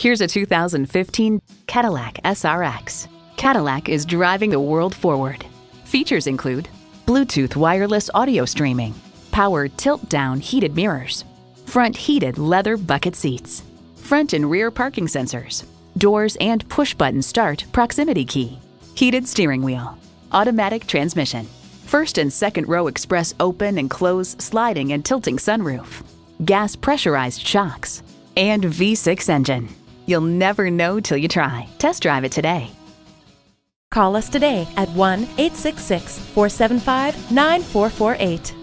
Here's a 2015 Cadillac SRX. Cadillac is driving the world forward. Features include Bluetooth wireless audio streaming, power tilt-down heated mirrors, front heated leather bucket seats, front and rear parking sensors, doors and push-button start proximity key, heated steering wheel, automatic transmission, first and second row express open and close sliding and tilting sunroof, gas pressurized shocks, and V6 engine. You'll never know till you try. Test drive it today. Call us today at 1 866 475 9448.